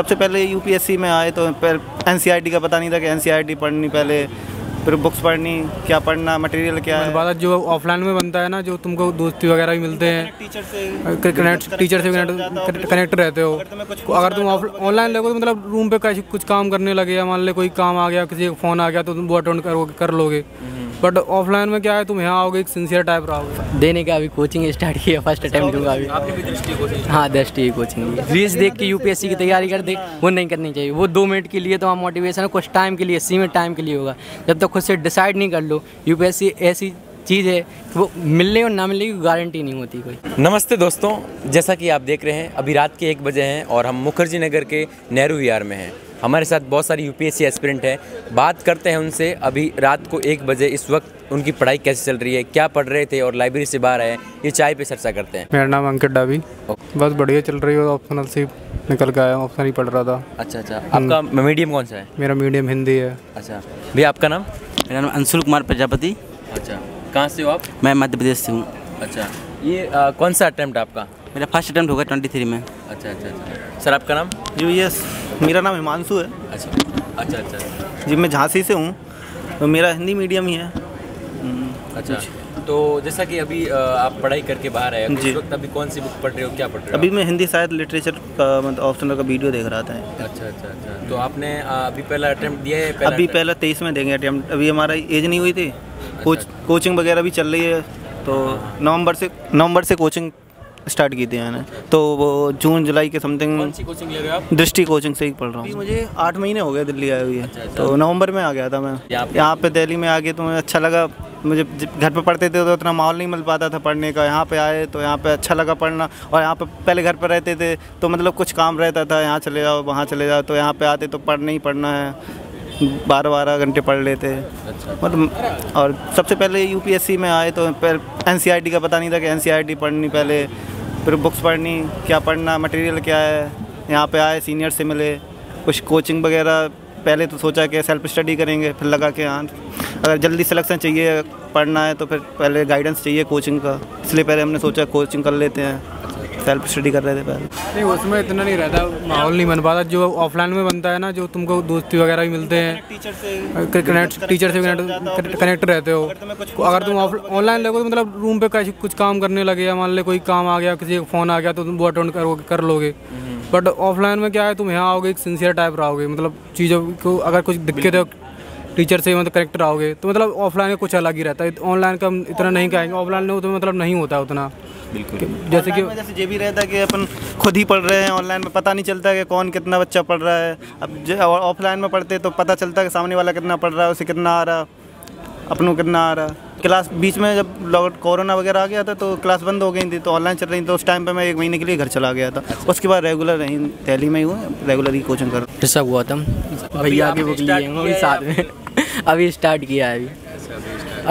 सबसे पहले यूपीएससी में आए तो एन का पता नहीं था कि एनसीआईटी पढ़नी पहले फिर बुक्स पढ़नी क्या पढ़ना मटेरियल क्या है। बात जो ऑफलाइन में बनता है ना जो तुमको दोस्ती वगैरह भी मिलते हैं टीचर से कनेक्ट टीचर से कनेक्ट रहते हो। अगर तुम ऑनलाइन लगो तो मतलब रूम पे कैसे कुछ काम करने लगे या मान ले कोई काम आ गया किसी का फ़ोन आ गया तो तुम वो अटेंड कर लोगे। बट ऑफलाइन में क्या है तुम यहाँ आओगे एक सिंसियर टाइप रहोगे। देने का अभी कोचिंग स्टार्ट किया फ़र्स्ट अटेम्प्ट दूँगा अभी। आपने भी दृष्टि कोचिंग हाँ दृष्टि की। कोचिंग रील्स देख के यूपीएससी की तैयारी कर दे वो नहीं करनी चाहिए। वो दो मिनट के लिए तो मोटिवेशन है कुछ टाइम के लिए सीमित टाइम के लिए होगा। जब तक खुद से डिसाइड नहीं कर लो यूपीएससी ऐसी चीज़ है कि वो मिलने और ना मिलने की गारंटी नहीं होती कोई। नमस्ते दोस्तों जैसा कि आप देख रहे हैं अभी रात के एक बजे हैं और हम मुखर्जी नगर के नेहरू विहार में हैं। हमारे साथ बहुत सारी यू यूपीएससी एस्पिरेंट हैं। बात करते हैं उनसे अभी रात को एक बजे इस वक्त उनकी पढ़ाई कैसे चल रही है क्या पढ़ रहे थे और लाइब्रेरी से बाहर आए ये चाय पे चर्चा करते हैं। मेरा नाम अंकित डाबी बस बढ़िया चल रही है ऑप्शनल से निकल के आया हूँ ऑप्शन ही पढ़ रहा था। अच्छा अच्छा। आपका मीडियम कौन सा है? मेरा मीडियम हिंदी है। अच्छा। भैया आपका नाम? मेरा नाम अंशुल कुमार प्रजापति। अच्छा। कहाँ से हो आप? मैं मध्य प्रदेश से हूँ। अच्छा। ये आ, कौन सा अटैम्प्ट आपका? मेरा फ़र्स्ट अटैम्प्ट होगा ट्वेंटी थ्री में। अच्छा अच्छा अच्छा। सर आपका नाम? जी यस मेरा नाम हिमांशु है। अच्छा अच्छा अच्छा। जी मैं झांसी से हूँ। तो मेरा हिंदी मीडियम ही है। अच्छा तो जैसा कि अभी आप पढ़ाई करके बाहर आए जी। वक्त अभी कौन सी बुक पढ़ रहे हो क्या पढ़ रहे हो अभी मैं हिंदी साहित्य लिटरेचर का मतलब ऑप्शनल का वीडियो देख रहा था। अच्छा अच्छा अच्छा। तो आपने अभी पहला अटेम्प्ट दिया है पहला अभी पहला तेईस में देंगे अटेम्प्ट अभी हमारा एज नहीं हुई थी। कोच कोचिंग वगैरह भी चल रही है तो नवंबर से नवंबर से कोचिंग स्टार्ट की थी मैंने। तो वो जून जुलाई के कौन समथिंग सी कोचिंग ले रहे हो आप? दृष्टि कोचिंग से ही पढ़ रहा हूँ। मुझे आठ महीने हो गए दिल्ली आए हुए। तो नवंबर में आ गया था मैं। यहाँ पे- दिल्ली में आके तो मुझे अच्छा लगा। मुझे घर पे पढ़ते थे तो उतना माहौल नहीं मिल पाता था पढ़ने का। यहाँ पे आए तो यहाँ पे अच्छा लगा पढ़ना। और यहाँ पे पहले घर पे रहते थे तो मतलब कुछ काम रहता था। यहाँ चले जाओ वहाँ चले जाओ। तो यहाँ पे आते तो पढ़ना ही पढ़ना है। बारह बारह घंटे पढ़ लेते। अच्छा। मतलब और सबसे पहले यूपीएससी में आए तो एन सी का पता नहीं था कि एन पढ़नी पहले। फिर बुक्स पढ़नी, क्या पढ़ना मटेरियल क्या है, यहाँ पे आए सीनियर से मिले, कुछ कोचिंग वगैरह, पहले तो सोचा कि सेल्फ स्टडी करेंगे, फिर लगा के हाँ अगर जल्दी सिलेक्शन चाहिए, पढ़ना है तो फिर पहले गाइडेंस चाहिए कोचिंग का, इसलिए पहले हमने सोचा कोचिंग कर लेते हैं। सेल्फ स्टडी कर रहे थे पहले। नहीं उसमें इतना नहीं रहता माहौल नहीं बन पाता। जो ऑफलाइन में बनता है ना जो तुमको दोस्ती वगैरह भी मिलते हैं टीचर से कनेक्ट टीचर से कनेक्ट रहते हो। अगर तुम ऑनलाइन लगो तो मतलब रूम पे कैसे कुछ काम करने लगे या मान ले कोई काम आ गया किसी का फ़ोन आ गया तो तुम वो अटेंड करो कर लोगे। बट ऑफलाइन में क्या है तुम यहाँ आओगे एक सिंसियर टाइप रहोगे। मतलब चीज़ों को अगर कुछ दिक्कत है टीचर से मतलब करेक्ट रहोगे तो मतलब ऑफलाइन का कुछ अलग ही रहता है। ऑनलाइन का हम इतना नहीं कहेंगे ऑफलाइन में तो मतलब नहीं होता उतना। बिल्कुल। जैसे कि जैसे ये भी रहता है कि अपन खुद ही पढ़ रहे हैं ऑनलाइन में पता नहीं चलता कि कौन कितना बच्चा पढ़ रहा है। अब जो ऑफलाइन में पढ़ते तो पता चलता है कि सामने वाला कितना पढ़ रहा है उसे कितना आ रहा। अपनों कितना आ रहा क्लास बीच में जब लॉक कोरोना वगैरह आ गया था तो क्लास बंद हो गई थी तो ऑनलाइन चल रही थी तो उस टाइम पे मैं एक महीने के लिए घर चला गया था। उसके बाद रेगुलर रही दिल्ली में ही हुआ रेगुलर ही कोचिंग कर सब हुआ था। भैया की बुक लिए वो भी साथ में। अभी स्टार्ट किया है अभी।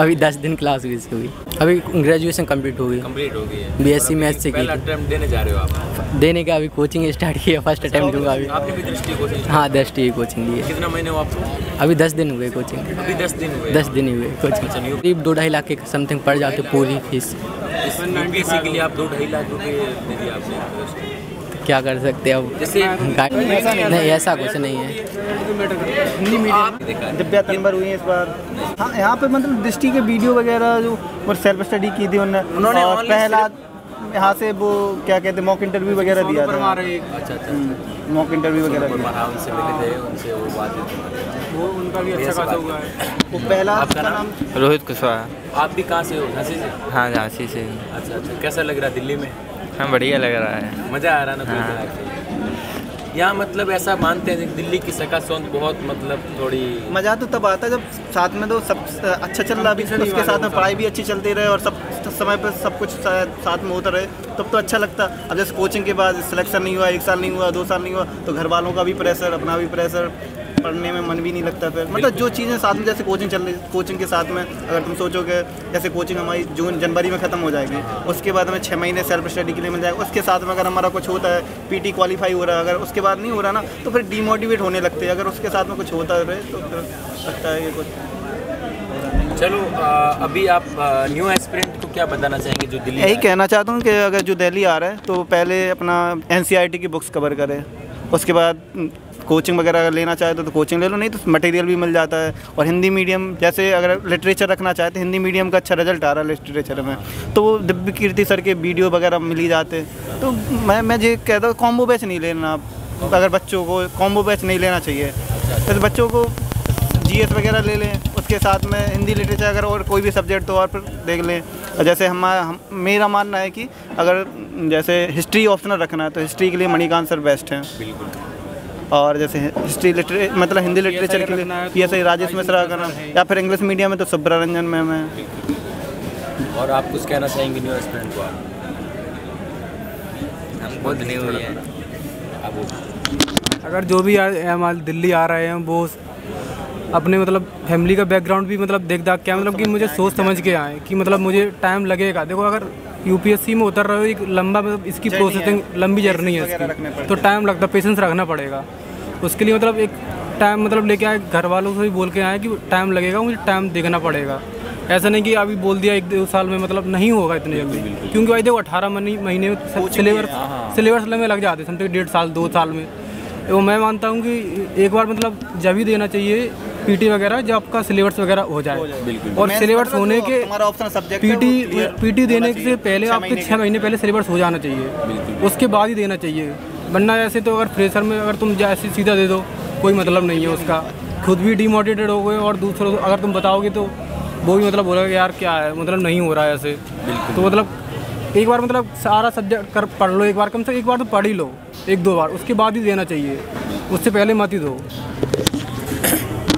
अभी दस दिन क्लास हुई इसकी हुई। अभी ग्रेजुएशन कंप्लीट हो गई। कंप्लीट हो गई है। सी मैथ से की देने जा रहे हो आप? देने का अभी कोचिंग स्टार्ट किया फ़र्स्ट अटेम्प्ट दूँगा अभी। आपने भी दृष्टि कोचिंग हाँ दृष्टि की कोचिंग ली है। कितना महीने हो आपको? अभी दस दिन हुए कोचिंग अभी दस दिन हुए। दस दिन ही हुए कोचिंग करीब दो ढाई लाख के समथिंग पड़ जाते पूरी फ़ीस के लिए आप दो ढाई लाख रुपए दे दिए आपने। क्या कर सकते हैं अब? नहीं ऐसा कुछ नहीं है। दिव्या नंबर हुई है इस बार। हाँ यहाँ पे मतलब दृष्टि के वीडियो वगैरह जो सेल्फ स्टडी की थी उन्होंने उन्होंने पहला यहाँ से वो क्या कहते हैं मॉक इंटरव्यू वगैरह दिया था। अच्छा अच्छा मॉक इंटरव्यू वगैरह उनसे मिले थे उनसे वो बात वो उनका भी अच्छा खासा हुआ है। वो पहला आपका नाम? नाम? रोहित कुशवाहा। आप भी कहाँ से हो? झांसी से? हाँ झांसी से अच्छा अच्छा। कैसा लग रहा है दिल्ली में? हाँ बढ़िया लग रहा है। मज़ा आ रहा ना से। यहाँ मतलब ऐसा मानते हैं दिल्ली की सका सौंद बहुत मतलब थोड़ी मज़ा तो तब आता है जब साथ में तो सब अच्छा चल रहा भी उसके साथ में पढ़ाई भी अच्छी चलती रहे और सब समय पर सब कुछ साथ में होता रहे तब तो अच्छा लगता। अब जैसे कोचिंग के बाद सिलेक्शन नहीं हुआ एक साल नहीं हुआ दो साल नहीं हुआ तो घर वालों का भी प्रेशर अपना भी प्रेशर पढ़ने में मन भी नहीं लगता फिर। मतलब जो चीज़ें साथ में जैसे कोचिंग चल रही कोचिंग के साथ में अगर तुम सोचोगे जैसे कोचिंग हमारी जून जनवरी में ख़त्म हो जाएगी उसके बाद हमें छः महीने सेल्फ स्टडी के लिए मिल जाएगा। उसके साथ में अगर हमारा कुछ होता है पीटी क्वालिफाई हो रहा है अगर उसके बाद नहीं हो रहा ना तो फिर डीमोटिवेट होने लगते हैं। अगर उसके साथ में कुछ होता रहे तो फिर लगता है कि कुछ। चलो अ, अभी आप न्यू एस्पिरेंट को क्या बताना चाहेंगे जो दिल्ली यही कहना चाहता हूँ कि अगर जो दिल्ली आ रहा है तो पहले अपना एन की बुक्स कवर करें। उसके बाद कोचिंग वगैरह अगर लेना चाहे तो, तो कोचिंग ले लो नहीं तो मटेरियल भी मिल जाता है। और हिंदी मीडियम जैसे अगर लिटरेचर रखना चाहे तो हिंदी मीडियम का अच्छा रिज़ल्ट आ रहा है लिटरेचर में। तो वो दिव्य कीर्ति सर के वीडियो वगैरह मिल ही जाते तो मैं मैं ये कहता हूँ कॉम्बो बैच नहीं लेना। अगर बच्चों को कॉम्बो बैच नहीं लेना चाहिए जैसे बच्चों को जीएस वगैरह ले लें। उसके साथ में हिंदी लिटरेचर अगर और कोई भी सब्जेक्ट तो और फिर देख लें। और जैसे हम, मेरा मानना है कि अगर जैसे हिस्ट्री ऑप्शनल रखना है तो हिस्ट्री के लिए मणिकांत सर बेस्ट हैं। और जैसे हिस्ट्री लिटरे मतलब हिंदी लिटरेचर के लिए P S I Rajesh Mishra करना या फिर इंग्लिश मीडियम में तो सुब्ररंजन मैम है। और आप कुछ कहना चाहेंगे न्यू एस्पिरेंट को हम खुद नहीं हुई है। अगर जो भी हमारे दिल्ली आ रहे हैं वो अपने मतलब फैमिली का बैकग्राउंड भी मतलब देख दाख क्या मतलब कि मुझे सोच समझ के आए कि मतलब मुझे टाइम लगेगा। देखो अगर यूपीएससी में उतर रहे हो एक लंबा मतलब इसकी प्रोसेसिंग लंबी जर्नी है इसकी। तो टाइम लगता है पेशेंस रखना पड़ेगा। उसके लिए मतलब एक टाइम मतलब लेके आए घर वालों से भी बोल के आए कि टाइम लगेगा मुझे टाइम देखना पड़ेगा। ऐसा नहीं कि अभी बोल दिया एक दो साल में मतलब नहीं होगा इतने जल्दी। क्योंकि भाई देखो अठारह महीने में सिलेबस सिलेबस में लग जाते समथिंग डेढ़ साल दो साल में। वो मैं मानता हूँ कि एक बार मतलब जब ही देना चाहिए पीटी वगैरह जो आपका सिलेबस वगैरह हो जाए। और सिलेबस मतलब होने के सब्जेक्ट पीटी पीटी देने से पहले आपके छः महीने पहले सिलेबस हो जाना चाहिए। उसके बाद ही देना चाहिए। वरना ऐसे तो अगर फ्रेशर में अगर तुम जैसे सीधा दे दो कोई मतलब नहीं है उसका। खुद भी डिमोटिवेटेड हो गए और दूसरों अगर तुम बताओगे तो वो भी मतलब बोलेगा यार क्या है मतलब नहीं हो रहा है ऐसे। तो मतलब एक बार मतलब सारा सब्जेक्ट कर पढ़ लो एक बार कम से एक बार तो पढ़ ही लो एक दो बार। उसके बाद ही देना चाहिए। उससे पहले मत ही दो।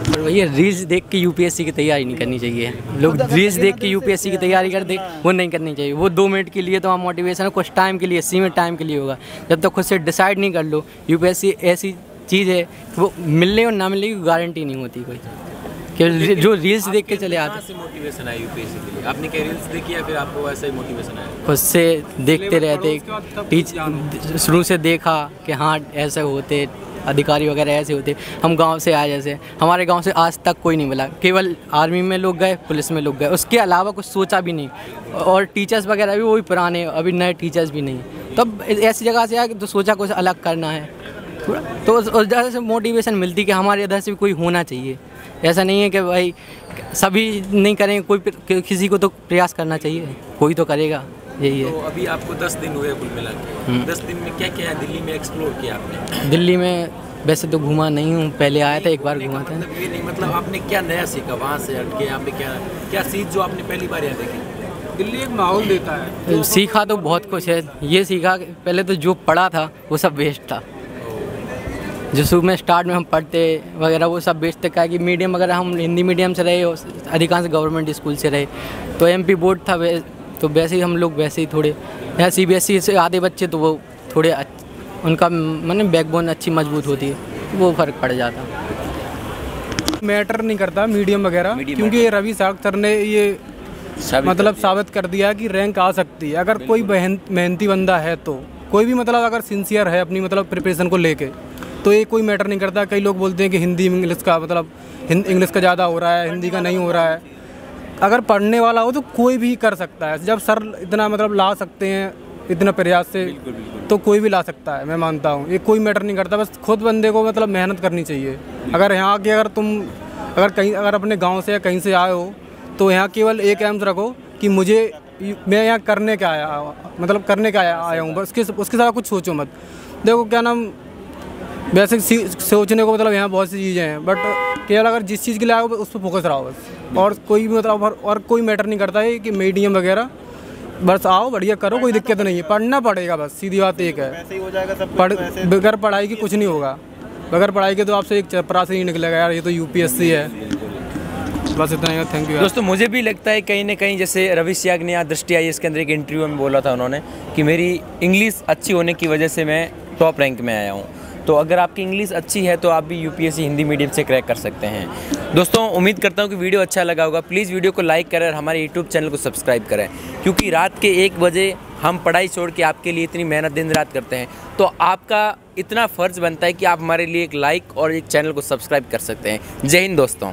और भैया रील्स देख के यूपीएससी की तैयारी नहीं करनी चाहिए। लोग रील्स देख के यूपीएससी की तैयारी करते वो नहीं करनी चाहिए। वो दो मिनट के लिए तो वहाँ मोटिवेशन है कुछ टाइम के लिए सीमित टाइम के लिए होगा। जब तक तो खुद से डिसाइड नहीं कर लो यूपीएससी ऐसी चीज़ है कि वो मिलने और ना मिलने की गारंटी नहीं होती कोई। कि जो रील्स देख के चले आते। मोटिवेशन आया यूपीएससी के लिए? आपने क्या रील्स देखी या फिर आपको ऐसा ही मोटिवेशन आया? खुद से देखते रहते टीच शुरू से देखा कि हाँ ऐसे होते अधिकारी वगैरह ऐसे होते, हम गाँव से आए जैसे। हमारे गाँव से आज तक कोई नहीं मिला। केवल आर्मी में लोग गए, पुलिस में लोग गए। उसके अलावा कुछ सोचा भी नहीं। और टीचर्स वगैरह भी वही पुराने, अभी नए टीचर्स भी नहीं। तब ऐसी जगह से आए तो सोचा कुछ अलग करना है। तो उस जगह से मोटिवेशन मिलती कि हमारे इधर से भी कोई होना चाहिए। ऐसा नहीं है कि भाई, सभी नहीं करेंगे कोई किसी को तो प्रयास करना चाहिए। कोई तो करेगा। यही है। तो अभी आपको दस दिन हुए कुल मिला के। दस दिन में क्या क्या है दिल्ली में एक्सप्लोर किया आपने? दिल्ली में वैसे तो घूमा नहीं हूँ पहले आया था एक बार घूमा था। मतलब ये नहीं मतलब आपने क्या नया सीखा वहाँ से हट के? यहाँ पे क्या क्या सीख जो आपने पहली बार यहाँ देखी दिल्ली एक माहौल देता है। सीखा तो बहुत कुछ है। ये सीखा पहले तो जो पढ़ा था वो सब वेस्ट था। जो शुरू में स्टार्ट में हम पढ़ते वगैरह वो सब वेस्ट था। क्या कि मीडियम अगर हम हिंदी मीडियम से रहे अधिकांश गवर्नमेंट स्कूल से रहे तो एमपी बोर्ड था वे तो वैसे ही हम लोग वैसे ही थोड़े यहाँ सी बी एस ई से आधे बच्चे तो वो थोड़े अच्छ- उनका मैंने बैकबोन अच्छी मज़बूत होती है तो वो फ़र्क पड़ जाता। मैटर नहीं करता मीडियम वगैरह क्योंकि ये रवि साग सर ने ये मतलब साबित कर दिया कि रैंक आ सकती है। अगर कोई बहन मेहनती बंदा है तो कोई भी मतलब अगर सिंसियर है अपनी मतलब प्रिपरेशन को लेके तो ये कोई मैटर नहीं करता। कई लोग बोलते हैं कि हिंदी इंग्लिश का मतलब हिंद इंग्लिश का ज़्यादा हो रहा है हिंदी का नहीं हो रहा है। अगर पढ़ने वाला हो तो कोई भी कर सकता है। जब सर इतना मतलब ला सकते हैं इतना प्रयास से बिल्कुल, बिल्कुल। तो कोई भी ला सकता है मैं मानता हूँ। ये कोई मैटर नहीं करता बस खुद बंदे को मतलब मेहनत करनी चाहिए। अगर यहाँ की अगर तुम अगर कहीं अगर अपने गाँव से या कहीं से आए हो तो यहाँ केवल एक एम्स रखो कि मुझे मैं यहाँ करने क्या आया मतलब करने क्या आया, आया हूँ। बस उसके उसके साथ कुछ सोचो मत। देखो क्या नाम वैसे सोचने को मतलब यहाँ बहुत सी चीज़ें हैं बट केवल अगर जिस चीज़ के लिए आओ उस पर फोकस रहो बस। और कोई भी मतलब और, कोई मैटर नहीं करता है कि मीडियम वगैरह। बस आओ बढ़िया करो कोई दिक्कत नहीं है। पढ़ना पड़ेगा बस सीधी बात एक है। ही हो पढ़ बगैर पढ़ाई के कुछ नहीं होगा। बगैर पढ़ाई के तो आपसे एक चपरा से ही निकलेगा यार ये तो यूपीएससी है। बस इतना ही थैंक यू दोस्तों मुझे भी लगता है कहीं ना कहीं जैसे रवि सियाग ने यहाँ दृष्टि आई इसके अंदर एक इंटरव्यू में बोला था उन्होंने कि मेरी इंग्लिश अच्छी होने की वजह से मैं टॉप रैंक में आया हूँ। तो अगर आपकी इंग्लिश अच्छी है तो आप भी यूपीएससी हिंदी मीडियम से क्रैक कर सकते हैं। दोस्तों, उम्मीद करता हूँ कि वीडियो अच्छा लगा होगा। प्लीज़ वीडियो को लाइक करें और हमारे यूट्यूब चैनल को सब्सक्राइब करें। क्योंकि रात के एक बजे हम पढ़ाई छोड़ के आपके लिए इतनी मेहनत दिन रात करते हैं। तो आपका इतना फ़र्ज़ बनता है कि आप हमारे लिए एक लाइक और एक चैनल को सब्सक्राइब कर सकते हैं। जय हिंद दोस्तों।